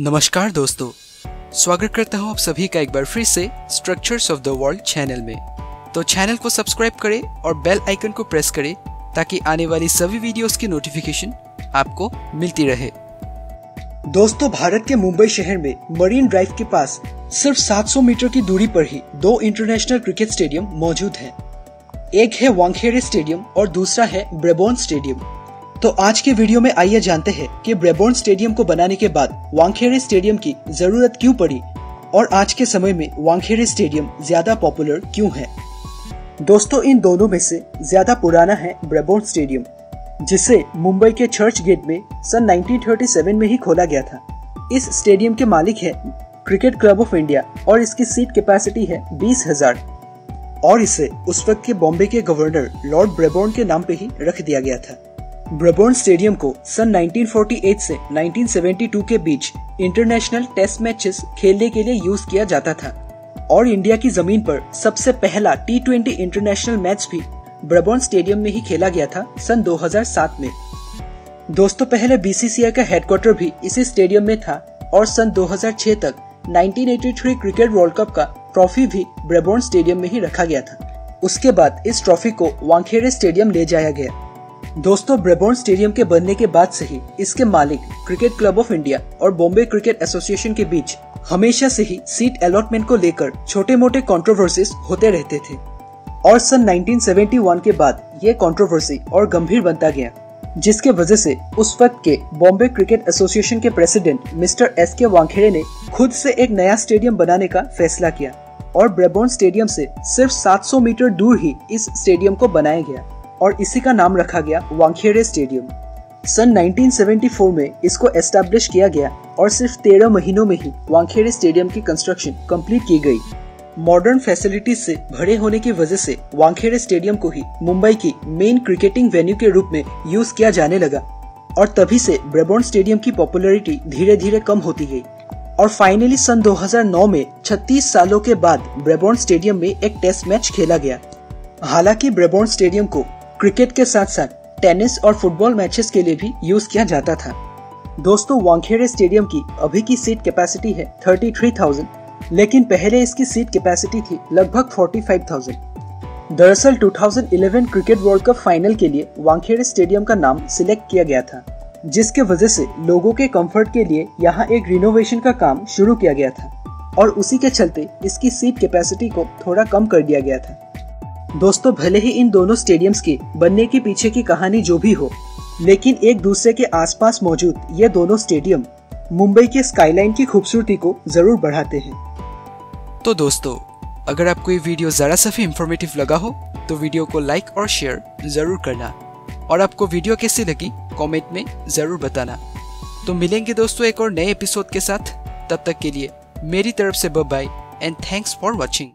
नमस्कार दोस्तों, स्वागत करता हूँ आप सभी का एक बार फिर से structures of the world channel में। तो चैनल को सब्सक्राइब करें और बेल आइकन को प्रेस करें ताकि आने वाली सभी वीडियोस की नोटिफिकेशन आपको मिलती रहे। दोस्तों, भारत के मुंबई शहर में मरीन ड्राइव के पास सिर्फ़ 700 मीटर की दूरी पर ही दो इंटरनेशनल क्रिकेट स्टेडियम मौजूद हैं। एक है वांगखेड़े स्टेडियम और दूसरा है ब्रेबोन स्टेडियम तो आज के वीडियो में आइए जानते हैं कि ब्रेबोर्न स्टेडियम को बनाने के बाद वांगखेड़े स्टेडियम की ज़रूरत क्यों पड़ी और आज के समय में वांगखेड़े स्टेडियम ज़्यादा पॉपुलर क्यों है। दोस्तों, इन दोनों में से ज़्यादा पुराना है ब्रेबोर्न स्टेडियम, जिसे मुंबई के चर्च गेट में सन 1937 में ही खोला गया था। इस स्टेडियम के मालिक है क्रिकेट क्लब ऑफ़ इंडिया और इसकी सीट कैपेसिटी है बीस हज़ार। और इसे उस वक्त के बॉम्बे के गवर्नर लॉर्ड ब्रेबोर्न के नाम पे ही रख दिया गया था। ब्रबोर्न स्टेडियम को सन 1948 से 1972 के बीच इंटरनेशनल टेस्ट मैचेस खेलने के लिए यूज़ किया जाता था। और इंडिया की ज़मीन पर सबसे पहला टी ट्वेंटी इंटरनेशनल मैच भी ब्रबोर्न स्टेडियम में ही खेला गया था सन 2007 में। दोस्तों, पहले बीसीसीआई का हेडक्वार्टर भी इसी स्टेडियम में था और सन 2006 तक 1983 क्रिकेट वर्ल्ड कप का ट्रॉफी भी ब्रेबोर्न स्टेडियम में ही रखा गया था। उसके बाद इस ट्रॉफी को वांखेड़े स्टेडियम ले जाया गया। दोस्तों, ब्रेबोर्न स्टेडियम के बनने के बाद से ही इसके मालिक क्रिकेट क्लब ऑफ़ इंडिया और बॉम्बे क्रिकेट एसोसिएशन के बीच हमेशा से ही सीट अलॉटमेंट को लेकर छोटे मोटे कंट्रोवर्सीज होते रहते थे। और सन 1971 के बाद ये कंट्रोवर्सी और गंभीर बनता गया, जिसके वजह से उस वक्त के बॉम्बे क्रिकेट एसोसिएशन के president mister S K Wankhede ने खुद से एक नया स्टेडियम बनाने का फैसला किया और ब्रेबोर्न स्टेडियम से सिर्फ़ 700 मीटर दूर ही इस स्टेडियम को बनाया गया। और इसी का नाम रखा गया वांखेड़े स्टेडियम। सन 1974 में इसको एस्टेब्लिश किया गया और सिर्फ़ तेरह महीनों में ही वांखेड़े स्टेडियम की कंस्ट्रक्शन कंप्लीट की गई। मॉडर्न फैसिलिटीज़ से भरे होने की वजह से वांखेड़े स्टेडियम को ही मुंबई की मेन क्रिकेटिंग वेन्यू के रूप में यूज़ किया जाने लगा और तभी से ब्रेबोर्न स्टेडियम की पॉपुलैरिटी धीरे धीरे कम होती गई। और फाइनली सन 2009 में 36 सालों के बाद ब्रेबोर्न स्टेडियम में एक टेस्ट मैच खेला गया। हालाँकि ब्रेबोर्न स्टेडियम को क्रिकेट के साथ साथ टेनिस और फुटबॉल मैचेस के लिए भी यूज़ किया जाता था। दोस्तों वांगखेड़े स्टेडियम की अभी की सीट कैपेसिटी है 33,000 लेकिन पहले इसकी सीट कैपेसिटी थी लगभग 45,000 दरअसल 2011 क्रिकेट वर्ल्ड कप फाइनल के लिए वांगखेड़े स्टेडियम का नाम सिलेक्ट किया गया था जिसके वजह से लोगों के कंफर्ट के लिए यहाँ एक रिनोवेशन का काम शुरू किया गया था और उसी के चलते इसकी सीट कैपेसिटी को थोड़ा कम कर दिया गया था। दोस्तों, भले ही इन दोनों स्टेडियम्स के, बनने के पीछे की कहानी जो भी हो, लेकिन एक दूसरे के आसपास मौजूद ये दोनों स्टेडियम मुंबई के स्काईलाइन की खूबसूरती को ज़रूर बढ़ाते हैं। तो दोस्तों, अगर आपको ये वीडियो जरा सा भी इंफॉर्मेटिव लगा हो तो वीडियो को लाइक और शेयर ज़रूर करना। और आपको वीडियो कैसी लगी कमेंट में ज़रूर बताना। तो मिलेंगे दोस्तों एक और नए एपिसोड के साथ। तब तक के लिए मेरी तरफ़ से bye and thanks for watching